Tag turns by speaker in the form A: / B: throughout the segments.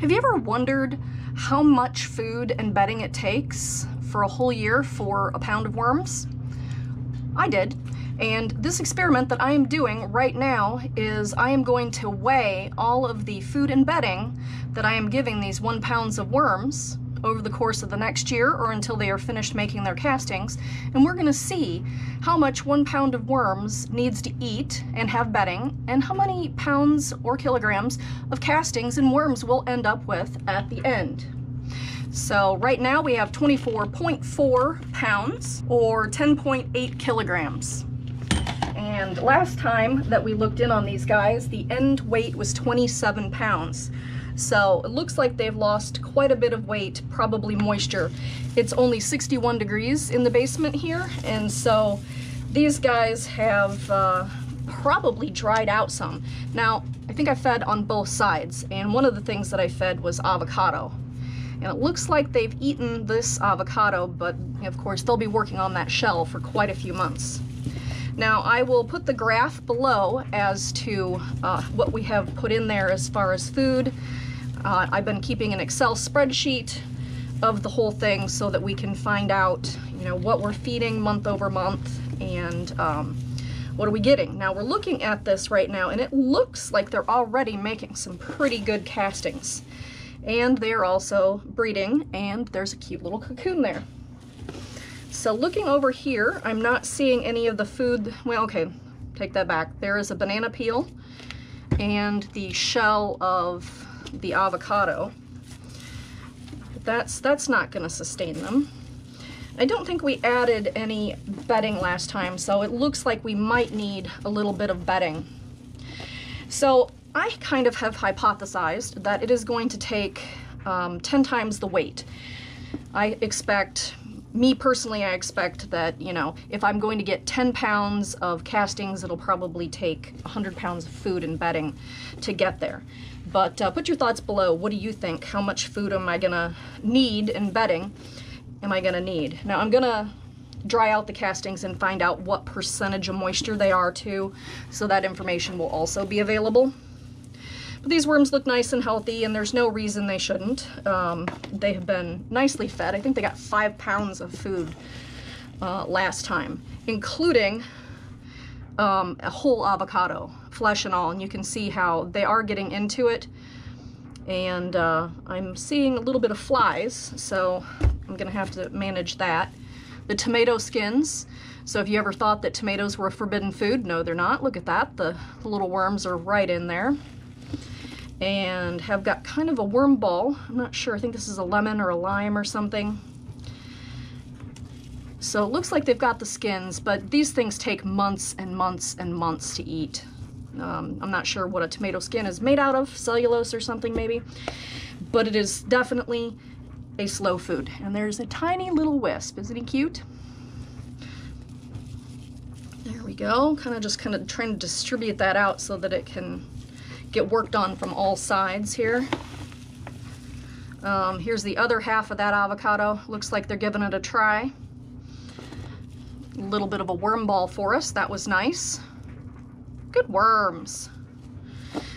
A: Have you ever wondered how much food and bedding it takes for a whole year for a pound of worms? I did. And this experiment that I am doing right now is I am going to weigh all of the food and bedding that I am giving these one pounds of worms over the course of the next year or until they are finished making their castings. And we're gonna see how much one pound of worms needs to eat and have bedding and how many pounds or kilograms of castings and worms we'll end up with at the end. So right now we have 24.4 pounds or 10.8 kilograms. And last time that we looked in on these guys, the end weight was 27 pounds. So it looks like they've lost quite a bit of weight, probably moisture. It's only 61 degrees in the basement here, and so these guys have uh, probably dried out some. Now, I think I fed on both sides, and one of the things that I fed was avocado. And it looks like they've eaten this avocado, but of course they'll be working on that shell for quite a few months. Now I will put the graph below as to uh, what we have put in there as far as food. Uh, I've been keeping an Excel spreadsheet of the whole thing so that we can find out, you know, what we're feeding month over month and um, what are we getting. Now we're looking at this right now and it looks like they're already making some pretty good castings and they're also breeding and there's a cute little cocoon there. So looking over here, I'm not seeing any of the food, well, okay, take that back. There is a banana peel and the shell of the avocado. That's, that's not gonna sustain them. I don't think we added any bedding last time, so it looks like we might need a little bit of bedding. So I kind of have hypothesized that it is going to take um, 10 times the weight. I expect, me personally, I expect that, you know, if I'm going to get 10 pounds of castings, it'll probably take 100 pounds of food and bedding to get there. But uh, put your thoughts below. What do you think? How much food am I gonna need and bedding am I gonna need? Now I'm gonna dry out the castings and find out what percentage of moisture they are too, so that information will also be available. But these worms look nice and healthy, and there's no reason they shouldn't. Um, they have been nicely fed. I think they got five pounds of food uh, last time, including um, a whole avocado, flesh and all, and you can see how they are getting into it. And uh, I'm seeing a little bit of flies, so I'm gonna have to manage that. The tomato skins, so if you ever thought that tomatoes were a forbidden food, no they're not. Look at that, the, the little worms are right in there and have got kind of a worm ball. I'm not sure, I think this is a lemon or a lime or something. So it looks like they've got the skins, but these things take months and months and months to eat. Um, I'm not sure what a tomato skin is made out of, cellulose or something maybe, but it is definitely a slow food. And there's a tiny little wisp. Isn't he cute? There we go. Kind of just kind of trying to distribute that out so that it can get worked on from all sides here. Um, here's the other half of that avocado. Looks like they're giving it a try. A little bit of a worm ball for us. That was nice. Good worms.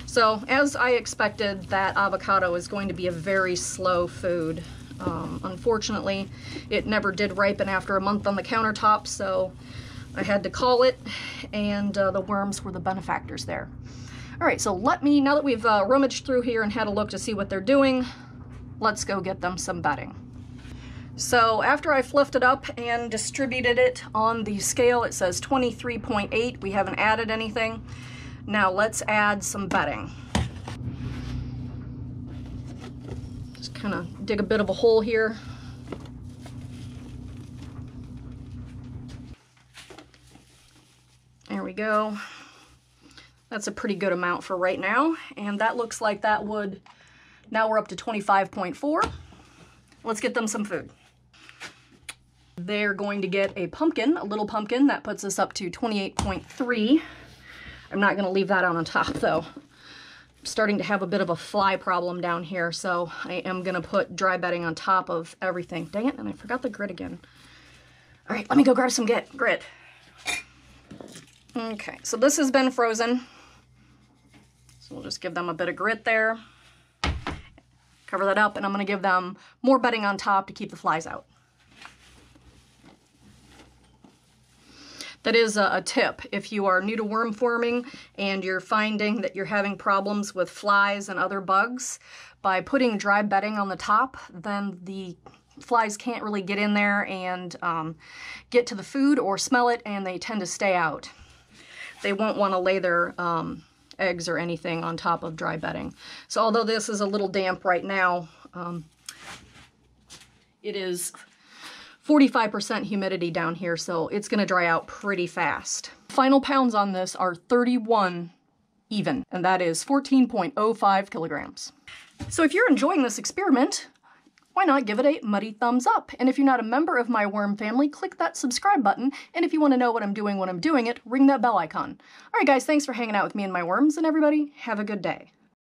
A: So as I expected, that avocado is going to be a very slow food. Um, unfortunately, it never did ripen after a month on the countertop, so I had to call it, and uh, the worms were the benefactors there. All right, so let me, now that we've uh, rummaged through here and had a look to see what they're doing, let's go get them some bedding. So after I fluffed it up and distributed it on the scale, it says 23.8. We haven't added anything. Now let's add some bedding. Just kind of dig a bit of a hole here. There we go. That's a pretty good amount for right now. And that looks like that would, now we're up to 25.4. Let's get them some food. They're going to get a pumpkin, a little pumpkin. That puts us up to 28.3. I'm not going to leave that on on top, though. I'm starting to have a bit of a fly problem down here, so I am going to put dry bedding on top of everything. Dang it, and I forgot the grit again. All right, let me go grab some grit. grit. Okay, so this has been frozen. So we'll just give them a bit of grit there. Cover that up and I'm gonna give them more bedding on top to keep the flies out. That is a, a, tip. If you are new to worm farming and you're finding that you're having problems with flies and other bugs, by putting dry bedding on the top, then the flies can't really get in there and um, get to the food or smell it and they tend to stay out. They won't want to lay their um, eggs or anything on top of dry bedding. So although this is a little damp right now, um, it is 45% humidity down here, so it's gonna dry out pretty fast. Final pounds on this are 31 even, and that is 14.05 kilograms. So if you're enjoying this experiment, why not give it a muddy thumbs up? And if you're not a member of my worm family, click that subscribe button. And if you want to know what I'm doing when I'm doing it, ring that bell icon. All right, guys, thanks for hanging out with me and my worms, and everybody, have a good day.